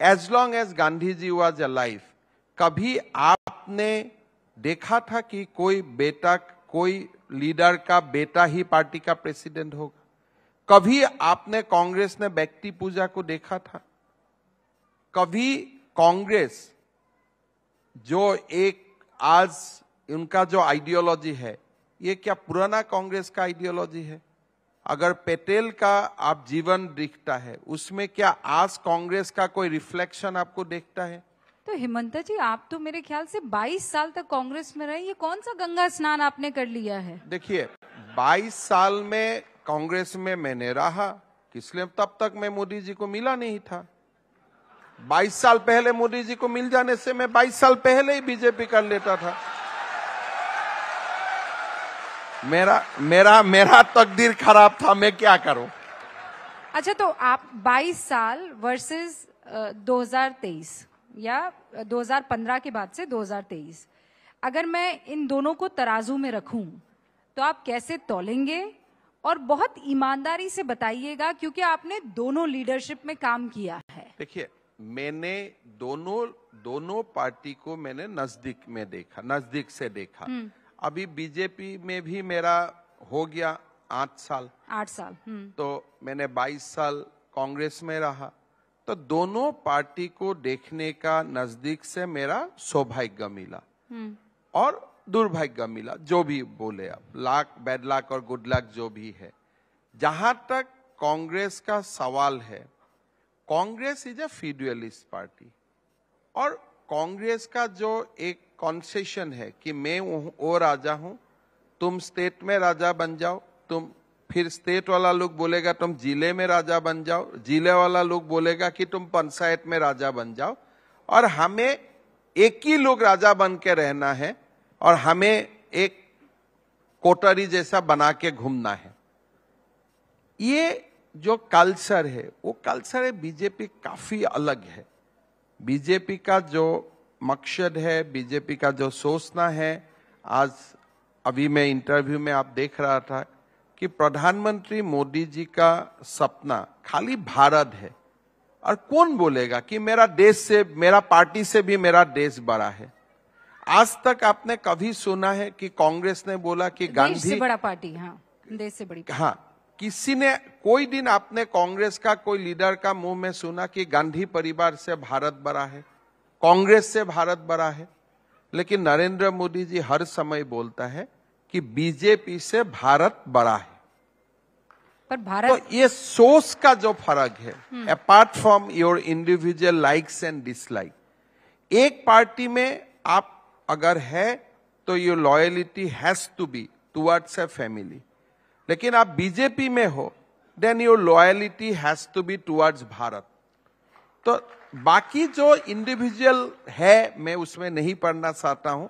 As long as Gandhi ji was alive कभी आपने देखा था कि कोई बेटा, कोई लीडर का बेटा ही पार्टी का प्रेसिडेंट होगा? कभी आपने कांग्रेस ने व्यक्ति पूजा को देखा था? कभी कांग्रेस जो एक आज उनका जो आइडियोलॉजी है, ये क्या पुराना कांग्रेस का आइडियोलॉजी है? अगर पेटेल का आप जीवन दिखता है उसमें क्या आज कांग्रेस का कोई रिफ्लेक्शन आपको देखता है? तो हिमंता जी आप तो मेरे ख्याल से 22 साल तक कांग्रेस में रहे ये कौन सा गंगा स्नान आपने कर लिया है? देखिए 22 साल में कांग्रेस में मैंने रहा इसलिए तब तक मैं मोदी जी को मिला नहीं था। 22 साल पहले मोदी जी को मिल जाने से मैं 22 साल पहले ही बीजेपी कर लेता था। मेरा मेरा मेरा तकदीर खराब था मैं क्या करूँ? अच्छा तो आप 22 साल वर्सेस 2023 या 2015 के बाद से 2023 अगर मैं इन दोनों को तराजू में रखूँ तो आप कैसे तोलेंगे? और बहुत ईमानदारी से बताइएगा क्योंकि आपने दोनों लीडरशिप में काम किया है। देखिए मैंने दोनों दोनों पार्टी को मैंने नज़दीक में देखा नज़दीक से देखा। अभी बीजेपी में भी मेरा हो गया आठ साल। आठ साल हम्म। तो मैंने 22 साल कांग्रेस में रहा। तो दोनों पार्टी को देखने का नज़दीक से मेरा सौभाग्य मिला। हम्म। और दुर्भाग्य मिला जो भी बोले आप लाख बैड लाख और गुड लक जो भी है। जहाँ तक कांग्रेस का सवाल है Congress is a feudalist party. और कांग्रेस का जो एक कॉन्सेशन है कि मैं वो- राजा हूँ, तुम स्टेट में राजा बन जाओ, तुम, फिर स्टेट वाला लोग बोलेगा, तुम ज़िले में राजा बन जाओ, ज़िले वाला लोग बोलेगा कि तुम पंचायत में राजा बन जाओ। और हमें एक ही लोग राजा बन के रहना है, और हमें एक कोटरी जैसा बना के घूमना है। ये जो कल्चर है, वो कल्चर है बीजेपी काफ़ी अलग है। बीजेपी का जो मकसद है बीजेपी का जो सोचना है आज अभी मैं इंटरव्यू में आप देख रहा था कि प्रधानमंत्री मोदी जी का सपना खाली भारत है। और कौन बोलेगा कि मेरा देश से मेरा पार्टी से भी मेरा देश बड़ा है? आज तक आपने कभी सुना है कि कांग्रेस ने बोला कि देश से गांधी बड़ा पार्टी हाँ देश से बड़ी हाँ किसी ने कोई दिन आपने कांग्रेस का कोई लीडर का मुँह में सुना कि गांधी परिवार से भारत बड़ा है? कांग्रेस से भारत बड़ा है लेकिन नरेंद्र मोदी जी हर समय बोलता है कि बीजेपी से भारत बड़ा है। पर भारत तो ये सोच का जो फ़र्क है apart from your individual likes and dislike एक पार्टी में आप अगर है तो your loyalty has to be towards a family लेकिन आप बीजेपी में हो then your loyalty has to be towards Bharat. तो बाकी जो इंडिविजुअल है मैं उसमें नहीं पढ़ना चाहता हूँ।